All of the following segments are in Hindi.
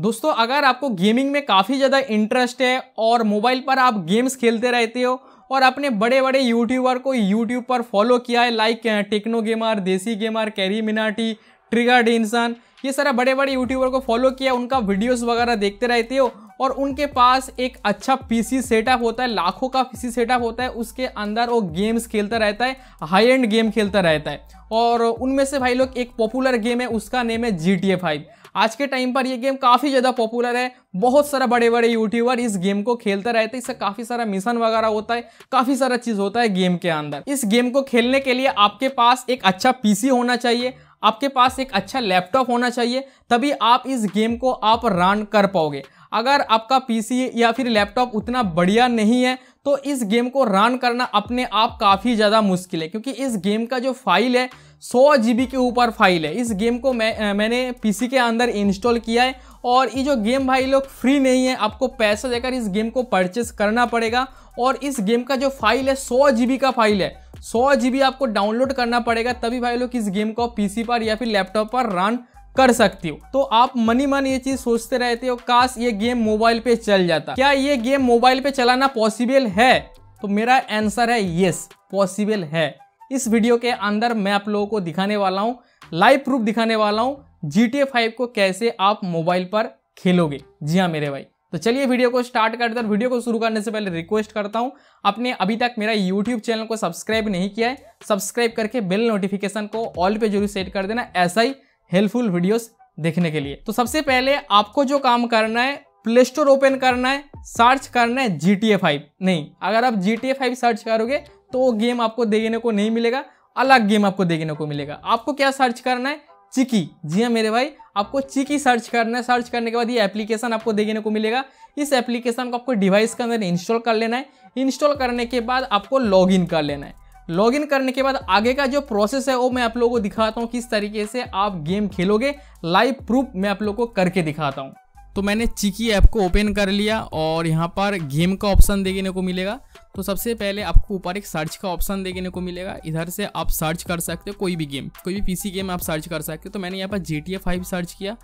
दोस्तों, अगर आपको गेमिंग में काफ़ी ज़्यादा इंटरेस्ट है और मोबाइल पर आप गेम्स खेलते रहते हो और अपने बड़े बड़े यूट्यूबर को यूट्यूब पर फॉलो किया है like techno gamer Desi gamer Carry Minati trigger Insaan ये सारा बड़े बड़े यूट्यूबर को फॉलो किया, उनका वीडियोस वगैरह देखते रहते हो और उनके पास एक अच्छा पीसी सेटअप होता है, लाखों का पीसी सेटअप होता है, उसके अंदर वो गेम्स खेलता रहता है हाई एंड गेम खेलता रहता है। और उनमें से भाई लोग एक पॉपुलर गेम है, उसका नेम है जी टी ए फाइव आज के टाइम पर ये गेम काफ़ी ज़्यादा पॉपुलर है, बहुत सारा बड़े बड़े यूट्यूबर इस गेम को खेलते रहते हैं, इससे काफ़ी सारा मिशन वगैरह होता है, काफ़ी सारा चीज़ होता है गेम के अंदर। इस गेम को खेलने के लिए आपके पास एक अच्छा पीसी होना चाहिए, आपके पास एक अच्छा लैपटॉप होना चाहिए, तभी आप इस गेम को आप रन कर पाओगे। अगर आपका पीसी या फिर लैपटॉप उतना बढ़िया नहीं है तो इस गेम को रन करना अपने आप काफ़ी ज़्यादा मुश्किल है, क्योंकि इस गेम का जो फ़ाइल है, सौ जी के ऊपर फ़ाइल है। इस गेम को मैं मैंने पीसी के अंदर इंस्टॉल किया है और ये जो गेम भाई लोग फ्री नहीं है, आपको पैसा देकर इस गेम को परचेस करना पड़ेगा और इस गेम का जो फ़ाइल है, सौ जी का फ़ाइल है, सौ जी आपको डाउनलोड करना पड़ेगा, तभी भाई लोग इस गेम को पीसी पर या फिर लैपटॉप पर रन कर सकती हो। तो आप मनी मन ये चीज़ सोचते रहते हो, काश ये गेम मोबाइल पे चल जाता। क्या ये गेम मोबाइल पे चलाना पॉसिबल है? तो मेरा आंसर है यस पॉसिबल है। इस वीडियो के अंदर मैं आप लोगों को दिखाने वाला हूँ लाइव प्रूफ दिखाने वाला हूँ जी टी को कैसे आप मोबाइल पर खेलोगे। जी हाँ मेरे भाई। तो चलिए वीडियो को स्टार्ट करते हैं वीडियो को शुरू करने से पहले रिक्वेस्ट करता हूँ, आपने अभी तक मेरा यूट्यूब चैनल को सब्सक्राइब नहीं किया है सब्सक्राइब करके बेल नोटिफिकेशन को ऑल पे ज़रूर सेट कर देना, ऐसा ही हेल्पफुल वीडियोस देखने के लिए। तो सबसे पहले आपको जो काम करना है प्ले स्टोर ओपन करना है सर्च करना है जी टी ए फाइव नहीं, अगर आप G T A five search करोगे तो वो गेम आपको देखने को नहीं मिलेगा, अलग गेम आपको देखने को मिलेगा। आपको क्या सर्च करना है? चिकी जी हाँ मेरे भाई, आपको चिकी सर्च करना है। सर्च करने के बाद ये एप्लीकेशन आपको देखने को मिलेगा। इस एप्लीकेशन को आपको डिवाइस के अंदर इंस्टॉल कर लेना है। इंस्टॉल करने के बाद आपको लॉगिन कर लेना है। लॉगिन करने के बाद आगे का जो प्रोसेस है, वो मैं आप लोगों को दिखाता हूँ किस तरीके से आप गेम खेलोगे। लाइव प्रूफ मैं आप लोगों को करके दिखाता हूँ। तो मैंने चिकी ऐप को ओपन कर लिया और यहाँ पर गेम का ऑप्शन देखने को मिलेगा। तो सबसे पहले आपको ऊपर एक सर्च का ऑप्शन देखने को मिलेगा। इधर से आप सर्च कर सकते हो कोई भी गेम कोई भी पीसी गेम आप सर्च कर सकते हो। तो मैंने यहाँ पर जी टी सर्च किया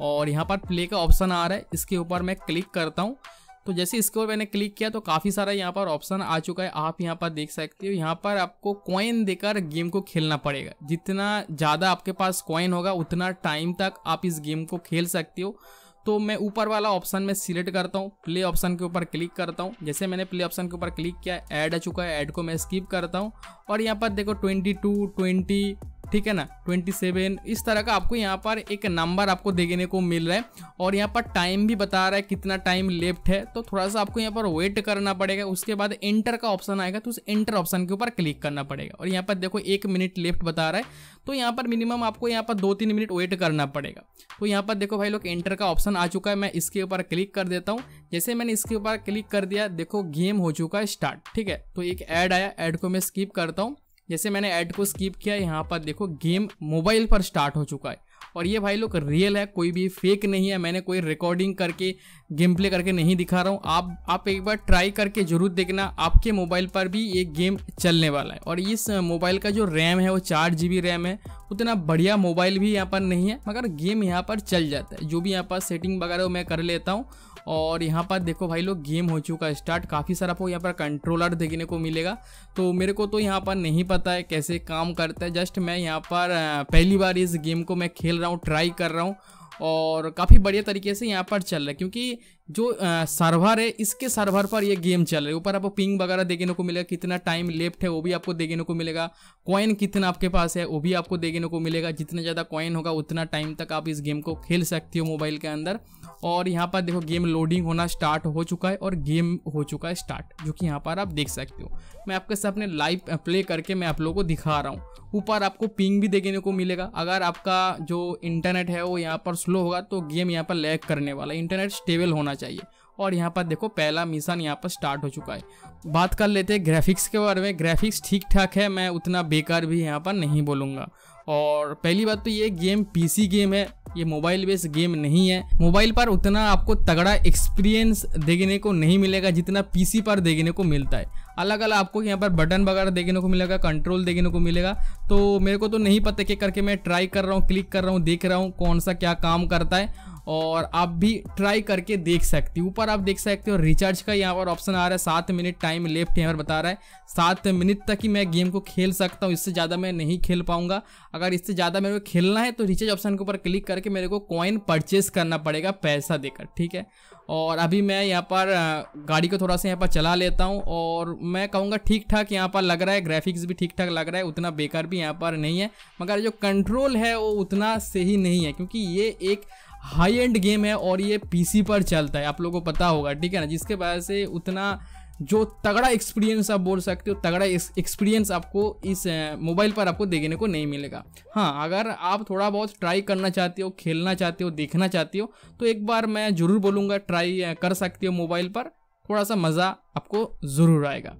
और यहाँ पर प्ले का ऑप्शन आ रहा है। इसके ऊपर मैं क्लिक करता हूँ। तो जैसे इसके ऊपर मैंने क्लिक किया तो काफ़ी सारा यहाँ पर ऑप्शन आ चुका है। आप यहाँ पर देख सकते हो, यहाँ पर आपको कॉइन देकर गेम को खेलना पड़ेगा। जितना ज़्यादा आपके पास कॉइन होगा, उतना टाइम तक आप इस गेम को खेल सकते हो। तो मैं ऊपर वाला ऑप्शन में सिलेक्ट करता हूँ प्ले ऑप्शन के ऊपर क्लिक करता हूँ। जैसे मैंने प्ले ऑप्शन के ऊपर क्लिक किया ऐड आ चुका है ऐड को मैं स्किप करता हूँ। और यहाँ पर देखो ट्वेंटी टू ट्वेंटी ठीक है ना? 27 इस तरह का आपको यहाँ पर एक नंबर आपको देखने को मिल रहा है। और यहाँ पर टाइम भी बता रहा है कितना टाइम लेफ़्ट है। तो थोड़ा सा आपको यहाँ पर वेट करना पड़ेगा। उसके बाद एंटर का ऑप्शन आएगा तो उस एंटर ऑप्शन के ऊपर क्लिक करना पड़ेगा। और यहाँ पर देखो, एक मिनट लेफ़्ट बता रहा है। तो यहाँ पर मिनिमम आपको यहाँ पर दो तीन मिनट वेट करना पड़ेगा। तो यहाँ पर देखो भाई लोग एंटर का ऑप्शन आ चुका है। मैं इसके ऊपर क्लिक कर देता हूँ। जैसे मैंने इसके ऊपर क्लिक कर दिया, देखो गेम हो चुका है स्टार्ट ठीक है? तो एक ऐड आया। ऐड को मैं स्किप करता हूँ। जैसे मैंने ऐड को स्किप किया, यहाँ पर देखो गेम मोबाइल पर स्टार्ट हो चुका है। और ये भाई लोग रियल है, कोई भी फेक नहीं है, मैंने कोई रिकॉर्डिंग करके गेम प्ले करके नहीं दिखा रहा हूँ। आप आप एक बार ट्राई करके ज़रूर देखना, आपके मोबाइल पर भी ये गेम चलने वाला है। और इस मोबाइल का जो रैम है, वो चार जी रैम है, उतना बढ़िया मोबाइल भी यहाँ पर नहीं है, मगर गेम यहाँ पर चल जाता है। जो भी यहाँ पर सेटिंग वगैरह मैं कर लेता हूँ और यहाँ पर देखो भाई लोग गेम हो चुका है स्टार्ट काफ़ी सारा आपको यहाँ पर कंट्रोलर देखने को मिलेगा। तो मेरे को तो यहाँ पर नहीं पता है कैसे काम करता है। जस्ट मैं यहाँ पर पहली बार इस गेम को मैं खेल रहा हूँ ट्राई कर रहा हूँ और काफ़ी बढ़िया तरीके से यहाँ पर चल रहा है। क्योंकि जो सर्वर है, इसके सर्वर पर ये गेम चल रहा है। ऊपर आपको पिंग वगैरह देखने को मिलेगा, कितना टाइम लेफ़्ट है वो भी आपको देखने को मिलेगा। कॉइन कितना आपके पास है वो भी आपको देखने को मिलेगा। जितना ज़्यादा कॉइन होगा, उतना टाइम तक आप इस गेम को खेल सकते हो मोबाइल के अंदर। और यहाँ पर देखो गेम लोडिंग होना स्टार्ट हो चुका है और गेम हो चुका है स्टार्ट जो कि यहाँ पर आप देख सकते हो। मैं आपके अपने लाइव प्ले करके मैं आप लोगों को दिखा रहा हूँ। ऊपर आपको पिंग भी देखने को मिलेगा। अगर आपका जो इंटरनेट है वो यहाँ पर स्लो होगा तो गेम यहाँ पर लैग करने वाला इंटरनेट स्टेबल होना चाहिए। और यहाँ पर देखो पहला मिशन यहाँ पर स्टार्ट हो चुका है। बात कर लेते हैं ग्राफिक्स के बारे में। ग्राफिक्स ठीक ठाक है, मैं उतना बेकार भी यहाँ पर नहीं बोलूँगा। और पहली बात तो ये गेम पीसी गेम है। ये मोबाइल बेस्ड गेम नहीं है। मोबाइल पर उतना आपको तगड़ा एक्सपीरियंस देखने को नहीं मिलेगा, जितना पीसी पर देखने को मिलता है। अलग अलग आपको यहाँ पर बटन वगैरह देखने को मिलेगा कंट्रोल देखने को मिलेगा। तो मेरे को तो नहीं पता कि करके मैं ट्राई कर रहा हूँ क्लिक कर रहा हूँ, देख रहा हूँ कौन सा क्या काम करता है। और आप भी ट्राई करके देख सकते हो। ऊपर आप देख सकते हो रिचार्ज का यहाँ पर ऑप्शन आ रहा है। सात मिनट टाइम लेफ़्ट यहाँ पर बता रहा है। सात मिनट तक ही मैं गेम को खेल सकता हूँ। इससे ज़्यादा मैं नहीं खेल पाऊँगा। अगर इससे ज़्यादा मेरे को खेलना है तो रिचार्ज ऑप्शन के ऊपर क्लिक करके मेरे को कॉइन परचेस करना पड़ेगा पैसा देकर, ठीक है? और अभी मैं यहाँ पर गाड़ी को थोड़ा सा यहाँ पर चला लेता हूँ और मैं कहूँगा ठीक ठाक यहाँ पर लग रहा है। ग्राफिक्स भी ठीक ठाक लग रहा है। उतना बेकार भी यहाँ पर नहीं है। मगर जो कंट्रोल है, वो उतना सही नहीं है। क्योंकि ये एक हाई एंड गेम है और ये पीसी पर चलता है, आप लोगों को पता होगा, ठीक है ना? जिसके वजह से उतना जो तगड़ा एक्सपीरियंस आप बोल सकते हो, तगड़ा एक्सपीरियंस आपको इस मोबाइल पर आपको देखने को नहीं मिलेगा। हाँ अगर आप थोड़ा बहुत ट्राई करना चाहते हो, खेलना चाहते हो, देखना चाहते हो तो एक बार मैं ज़रूर बोलूँगा ट्राई कर सकते हो मोबाइल पर, थोड़ा सा मज़ा आपको ज़रूर आएगा।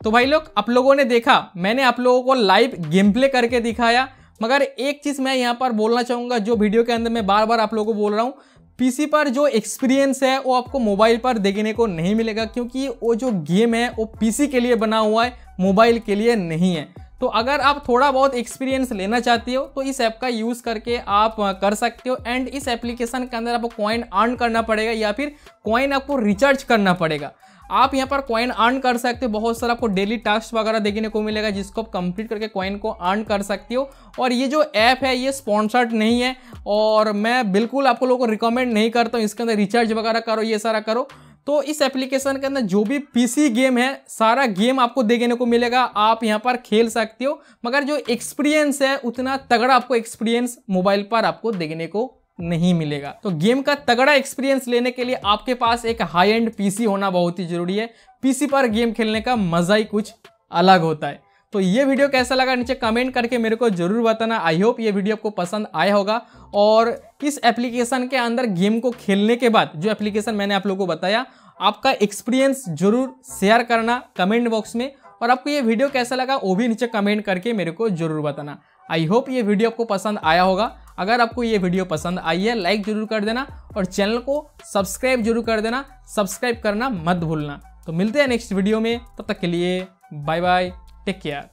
तो भाई लोग, आप लोगों ने देखा, मैंने आप लोगों को लाइव गेम प्ले करके दिखाया। मगर एक चीज़ मैं यहाँ पर बोलना चाहूँगा, जो वीडियो के अंदर मैं बार बार आप लोगों को बोल रहा हूँ पीसी पर जो एक्सपीरियंस है, वो आपको मोबाइल पर देखने को नहीं मिलेगा, क्योंकि वो जो गेम है, वो पीसी के लिए बना हुआ है मोबाइल के लिए नहीं है। तो अगर आप थोड़ा बहुत एक्सपीरियंस लेना चाहते हो तो इस ऐप का यूज़ करके आप कर सकते हो। एंड इस एप्लीकेशन के अंदर आपको कॉइन अर्न करना पड़ेगा, या फिर कॉइन आपको रिचार्ज करना पड़ेगा। आप यहाँ पर कॉइन अर्न कर सकते हो। बहुत सारा आपको डेली टास्क वगैरह देखने को मिलेगा, जिसको आप कंप्लीट करके कॉइन को अर्न कर सकते हो। और ये जो ऐप है, ये स्पॉन्सर्ड नहीं है। और मैं बिल्कुल आप लोगों को रिकमेंड नहीं करता हूँ, इसके अंदर रिचार्ज वगैरह करो, ये सारा करो। तो इस एप्लीकेशन के अंदर जो भी पीसी गेम है, सारा गेम आपको देखने को मिलेगा। आप यहाँ पर खेल सकते हो। मगर जो एक्सपीरियंस है, उतना तगड़ा आपको एक्सपीरियंस मोबाइल पर आपको देखने को नहीं मिलेगा। तो गेम का तगड़ा एक्सपीरियंस लेने के लिए आपके पास एक हाई एंड पीसी होना बहुत ही ज़रूरी है। पीसी पर गेम खेलने का मज़ा ही कुछ अलग होता है। तो ये वीडियो कैसा लगा नीचे कमेंट करके मेरे को ज़रूर बताना। आई होप ये वीडियो आपको पसंद आया होगा। और इस एप्लीकेशन के अंदर गेम को खेलने के बाद, जो एप्लीकेशन मैंने आप लोगों को बताया, आपका एक्सपीरियंस ज़रूर शेयर करना कमेंट बॉक्स में। और आपको ये वीडियो कैसा लगा, वो भी नीचे कमेंट करके मेरे को ज़रूर बताना। आई होप ये वीडियो आपको पसंद आया होगा। अगर आपको ये वीडियो पसंद आई है लाइक ज़रूर कर देना और चैनल को सब्सक्राइब ज़रूर कर देना। सब्सक्राइब करना मत भूलना। तो मिलते हैं नेक्स्ट वीडियो में। तब तक के लिए बाय बाय टेक केयर